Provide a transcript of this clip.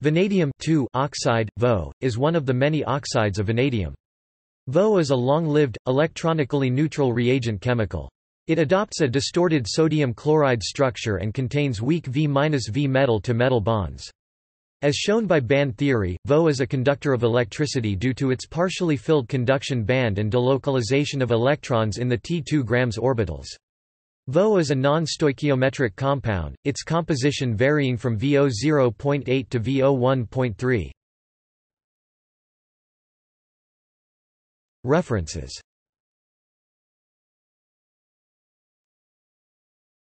Vanadium oxide, VO, is one of the many oxides of vanadium. VO is a long-lived, electronically neutral reagent chemical. It adopts a distorted sodium chloride structure and contains weak V-V metal-to-metal bonds. As shown by band theory, VO is a conductor of electricity due to its partially filled conduction band and delocalization of electrons in the T2 grams orbitals. VO is a non-stoichiometric compound, its composition varying from VO 0.8 to VO 1.3. References